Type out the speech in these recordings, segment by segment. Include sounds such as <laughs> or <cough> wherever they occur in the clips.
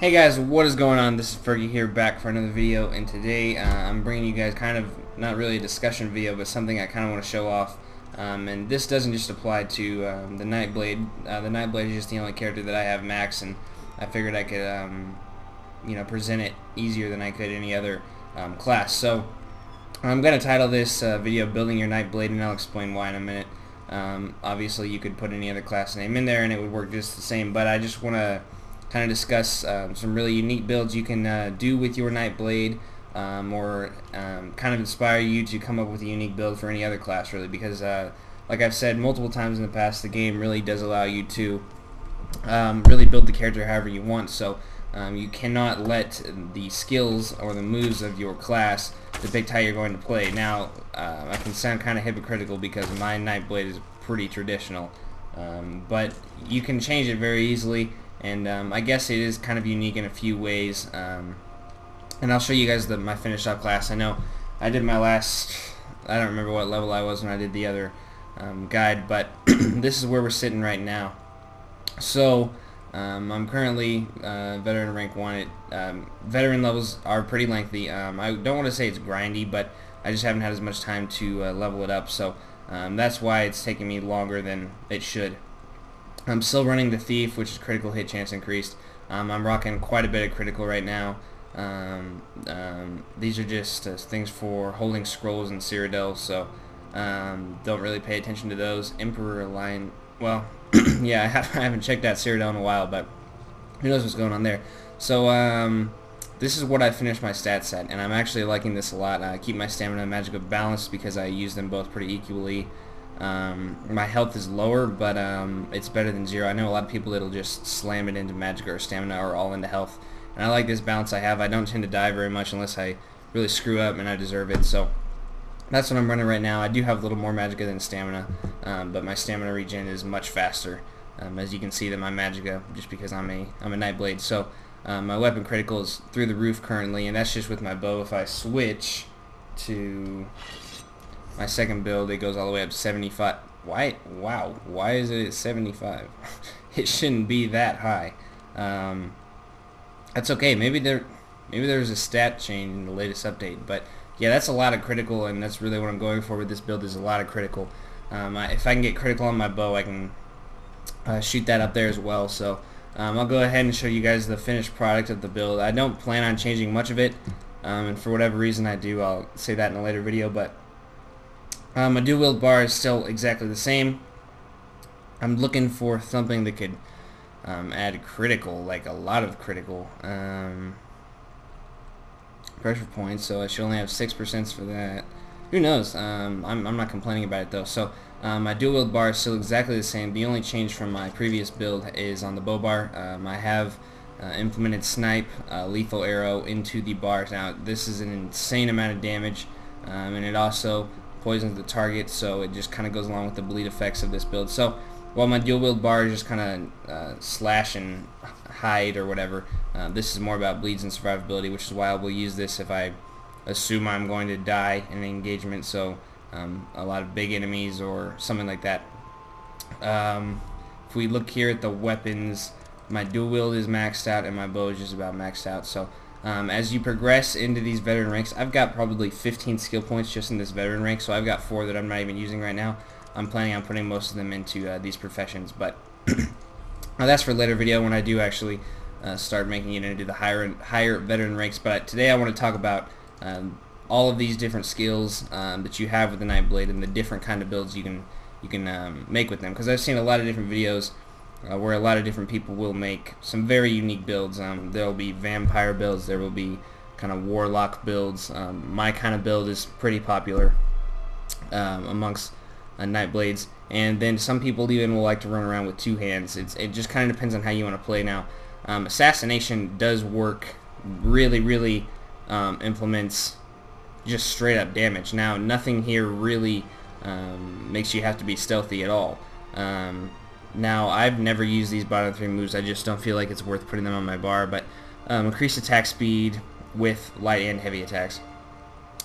Hey guys, what is going on? This is Furgie here back for another video and today uh, I'm bringing you guys kind of not really a discussion video but something I kind of want to show off um, and this doesn't just apply to um, the Nightblade. Uh, the Nightblade is just the only character that I have max and I figured I could um, you know present it easier than I could any other um, class. So I'm going to title this uh, video Building Your Nightblade and I'll explain why in a minute. Um, obviously you could put any other class name in there and it would work just the same but I just want to kind of discuss um, some really unique builds you can uh, do with your Nightblade um, or um, kind of inspire you to come up with a unique build for any other class really because uh, like I've said multiple times in the past the game really does allow you to um, really build the character however you want so um, you cannot let the skills or the moves of your class depict how you're going to play. Now, uh, I can sound kind of hypocritical because my Nightblade is pretty traditional, but you can change it very easily and um, I guess it is kind of unique in a few ways um, and I'll show you guys the, my finished up class. I know I did my last I don't remember what level I was when I did the other um, guide but <clears throat> this is where we're sitting right now. So um, I'm currently uh, veteran rank 1 it, um, veteran levels are pretty lengthy. Um, I don't want to say it's grindy but I just haven't had as much time to uh, level it up. So that's why it's taking me longer than it should I'm still running the Thief, which is critical hit chance increased. Um, I'm rocking quite a bit of critical right now. Um, um, these are just uh, things for holding scrolls and Cyrodiil, so um, don't really pay attention to those. Emperor line, well, <clears throat> yeah, I, have, not checked that Cyrodiil in a while, but who knows what's going on there. So um, this is what I finished my stat set, and I'm actually liking this a lot. I keep my stamina and magic balanced because I use them both pretty equally. Um, my health is lower, but um, it's better than zero. I know a lot of people that'll just slam it into magic or stamina or all into health. And I like this balance I have. I don't tend to die very much unless I really screw up and I deserve it. So that's what I'm running right now. I do have a little more magicka than stamina, um, but my stamina regen is much faster. Um, as you can see, that my magicka, just because I'm a I'm a nightblade. So um, my weapon critical is through the roof currently, and that's just with my bow. If I switch to my second build, it goes all the way up to 75. Why? Wow. Why is it at <laughs> 75? it shouldn't be that high. Um, that's okay. Maybe there, maybe there's a stat change in the latest update. But yeah, that's a lot of critical, and that's really what I'm going for with this build. Is a lot of critical. Um, I, if I can get critical on my bow, I can uh, shoot that up there as well. So um, I'll go ahead and show you guys the finished product of the build. I don't plan on changing much of it, um, and for whatever reason I do, I'll say that in a later video. But um, my dual wield bar is still exactly the same. I'm looking for something that could um, add critical, like a lot of critical um, pressure points. So I should only have six percent for that. Who knows? Um, I'm, I'm not complaining about it though. So um, my dual wield bar is still exactly the same. The only change from my previous build is on the bow bar. Um, I have uh, implemented snipe uh, lethal arrow into the bars. Now this is an insane amount of damage, um, and it also poisons the target, so it just kind of goes along with the bleed effects of this build. So while my dual wield bar is just kind of uh, slash and hide or whatever, uh, this is more about bleeds and survivability, which is why I will use this if I assume I'm going to die in an engagement, so um, a lot of big enemies or something like that. Um, if we look here at the weapons, my dual wield is maxed out and my bow is just about maxed out, so um, as you progress into these veteran ranks, I've got probably 15 skill points just in this veteran rank, so I've got four that I'm not even using right now. I'm planning on putting most of them into uh, these professions, but <clears throat> that's for later video when I do actually uh, start making it into the higher higher veteran ranks. But today I want to talk about um, all of these different skills um, that you have with the Nightblade and the different kind of builds you can you can um, make with them. Because I've seen a lot of different videos uh, where a lot of different people will make some very unique builds. Um, there will be vampire builds, there will be kind of warlock builds. Um, my kind of build is pretty popular um, amongst uh, Nightblades, and then some people even will like to run around with two hands. It's, it just kind of depends on how you want to play now. Um, assassination does work really, really um, implements just straight up damage. Now, nothing here really um, makes you have to be stealthy at all. Um, now, I've never used these bottom three moves. I just don't feel like it's worth putting them on my bar. But um, increased attack speed with light and heavy attacks.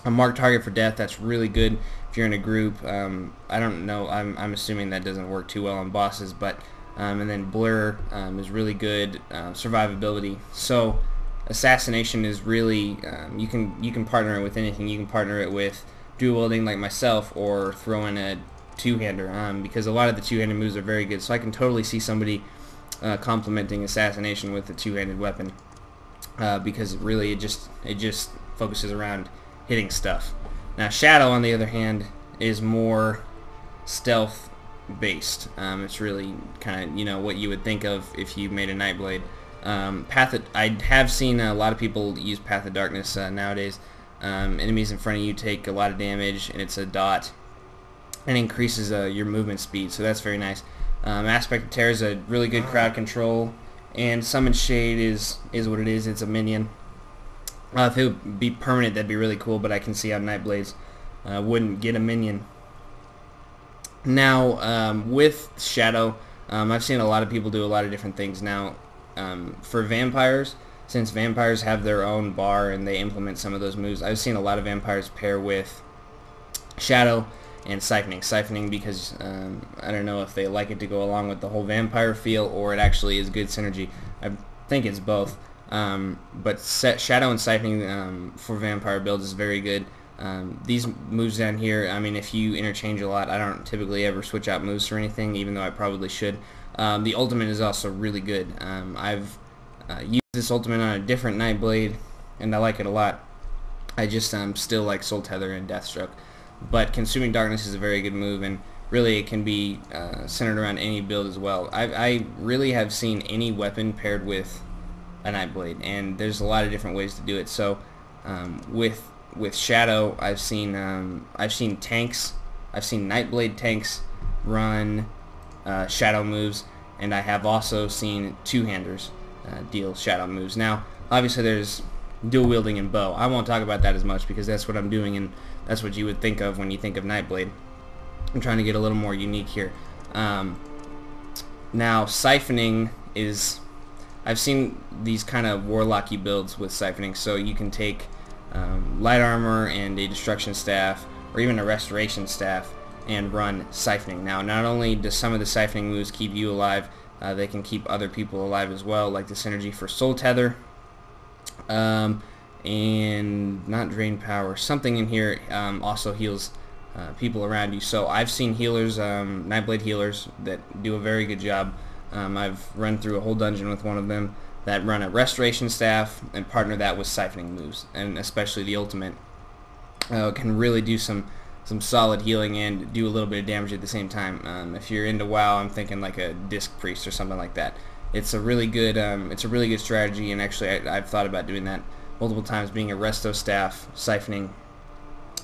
A marked target for death. That's really good if you're in a group. Um, I don't know. I'm, I'm assuming that doesn't work too well on bosses, but um, and then Blur um, is really good uh, survivability. So assassination is really um, you can you can partner it with anything. You can partner it with dual wielding like myself, or throw in a two-hander um, because a lot of the two-handed moves are very good. So I can totally see somebody uh, complementing assassination with a two-handed weapon uh, because really it just it just focuses around hitting stuff. Now Shadow on the other hand is more stealth based. Um, it's really kind of you know what you would think of if you made a Nightblade. Um, Path of, I have seen a lot of people use Path of Darkness uh, nowadays. Um, enemies in front of you take a lot of damage, and it's a dot, and increases uh, your movement speed. So that's very nice. Um, Aspect of Terror is a really good crowd control, and Summon Shade is is what it is. It's a minion. Uh, if it would be permanent, that'd be really cool. But I can see how Nightblades uh, wouldn't get a minion. Now, um, with Shadow, um, I've seen a lot of people do a lot of different things. Now, um, for vampires, since vampires have their own bar and they implement some of those moves, I've seen a lot of vampires pair with Shadow and Siphoning. Siphoning because um, I don't know if they like it to go along with the whole vampire feel or it actually is good synergy. I think it's both. Um, but Shadow and Siphoning um, for vampire builds is very good. Um, these moves down here, I mean, if you interchange a lot, I don't typically ever switch out moves or anything, even though I probably should. Um, the ultimate is also really good. Um, I've uh, used this ultimate on a different Nightblade, and I like it a lot. I just um, still like Soul Tether and Deathstroke. But Consuming Darkness is a very good move, and really it can be uh, centered around any build as well. I, I really have seen any weapon paired with a Nightblade, and there's a lot of different ways to do it. So um, with with Shadow, I've seen um, I've seen tanks, I've seen Nightblade tanks run uh, Shadow moves, and I have also seen two-handers uh, deal Shadow moves. Now, obviously, there's dual wielding and bow. I won't talk about that as much because that's what I'm doing, and that's what you would think of when you think of Nightblade. I'm trying to get a little more unique here. Um, now, siphoning is I've seen these kind of warlocky builds with siphoning, so you can take um, light armor and a destruction staff, or even a restoration staff, and run siphoning. Now, not only does some of the siphoning moves keep you alive, uh, they can keep other people alive as well, like the synergy for Soul Tether, um, and not Drain Power. Something in here um, also heals uh, people around you. So I've seen healers, um, Nightblade healers, that do a very good job. Um, I've run through a whole dungeon with one of them that run a restoration staff and partner that with siphoning moves, and especially the ultimate uh, can really do some some solid healing and do a little bit of damage at the same time. Um, if you're into WoW, I'm thinking like a Disc Priest or something like that. It's a really good um, it's a really good strategy, and actually I, have thought about doing that multiple times, being a resto staff, siphoning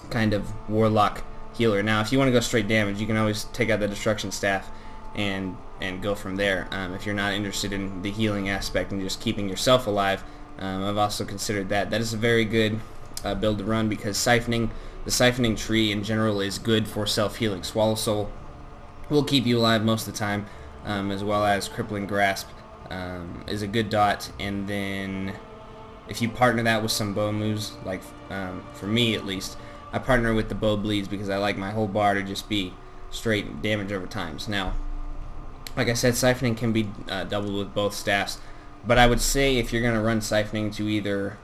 kind of warlock healer. Now, if you want to go straight damage, you can always take out the destruction staff and and go from there. Um, if you're not interested in the healing aspect and just keeping yourself alive, um, I've also considered that. That is a very good uh, build to run because siphoning, the siphoning tree in general is good for self-healing. Swallow Soul will keep you alive most of the time, um, as well as Crippling Grasp um, is a good dot. And then if you partner that with some bow moves, like um, for me at least, I partner with the bow bleeds because I like my whole bar to just be straight damage over times. Now, like I said, siphoning can be uh, doubled with both staffs, but I would say if you're going to run siphoning to either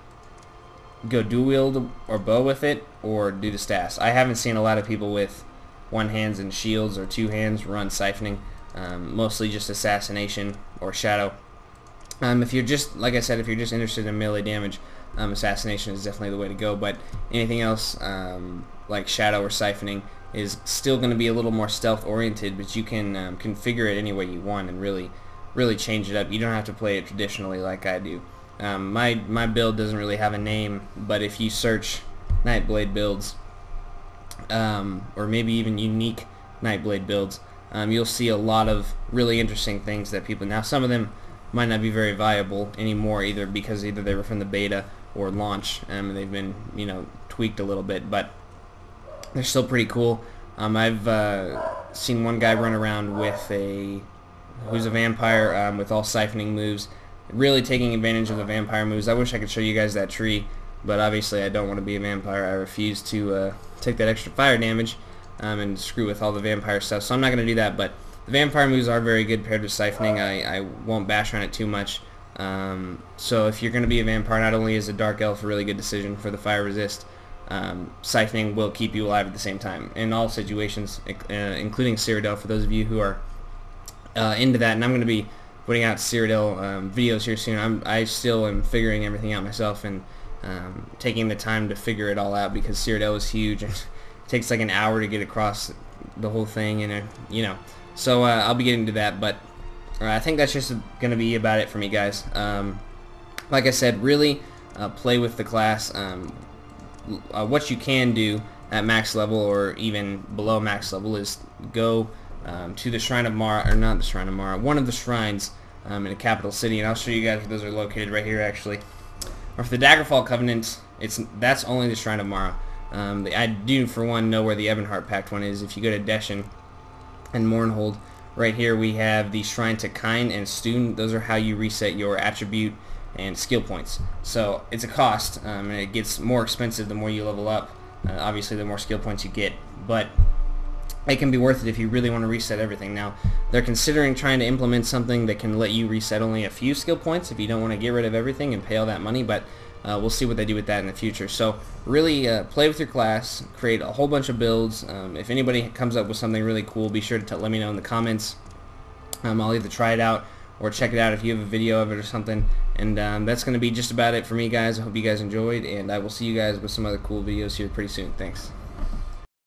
go dual wield or bow with it, or do the staffs. I haven't seen a lot of people with one hands and shields or two hands run siphoning, um, mostly just assassination or shadow. Um, if you're just, like I said, if you're just interested in melee damage, um, assassination is definitely the way to go, but anything else, um, like shadow or siphoning, is still going to be a little more stealth oriented, but you can um, configure it any way you want and really, really change it up. You don't have to play it traditionally like I do. Um, my my build doesn't really have a name, but if you search Nightblade builds, or maybe even unique Nightblade builds, um, you'll see a lot of really interesting things that people. Now, some of them might not be very viable anymore, either because either they were from the beta or launch, um, and they've been you know tweaked a little bit, but they're still pretty cool. Um, I've uh, seen one guy run around with a who's a vampire um, with all siphoning moves, really taking advantage of the vampire moves. I wish I could show you guys that tree, but obviously I don't want to be a vampire. I refuse to uh, take that extra fire damage um, and screw with all the vampire stuff, so I'm not going to do that, but the vampire moves are very good paired with siphoning. I, I won't bash on it too much. Um, so if you're going to be a vampire, not only is a dark elf a really good decision for the fire resist, um, siphoning will keep you alive at the same time in all situations, uh, including Cyrodiil. For those of you who are uh, into that, and I'm going to be putting out Cyrodiil um, videos here soon. I'm I still am figuring everything out myself and um, taking the time to figure it all out because Cyrodiil is huge <laughs> takes like an hour to get across the whole thing and uh, you know. So uh, I'll be getting to that, but uh, I think that's just to be about it for me, guys. Um, like I said, really uh, play with the class. Um, uh, what you can do at max level or even below max level is go um, to the Shrine of Mara, or not the Shrine of Mara, one of the shrines um, in a capital city, and I'll show you guys where those are located right here, actually. Or for the Daggerfall Covenant, it's that's only the Shrine of Mara. Um, I do, for one, know where the Ebonheart Pact one is. If you go to Deshaan and Mournhold, right here we have the Shrine to Kyne and Stune. Those are how you reset your attribute and skill points. So it's a cost, um, and it gets more expensive the more you level up. Uh, obviously, the more skill points you get, but it can be worth it if you really want to reset everything. Now, they're considering trying to implement something that can let you reset only a few skill points if you don't want to get rid of everything and pay all that money, but uh, we'll see what they do with that in the future. So really uh, play with your class, create a whole bunch of builds. Um, if anybody comes up with something really cool, be sure to let me know in the comments. Um, I'll either try it out or check it out if you have a video of it or something. And um, that's going to be just about it for me, guys. I hope you guys enjoyed, and I will see you guys with some other cool videos here pretty soon. Thanks.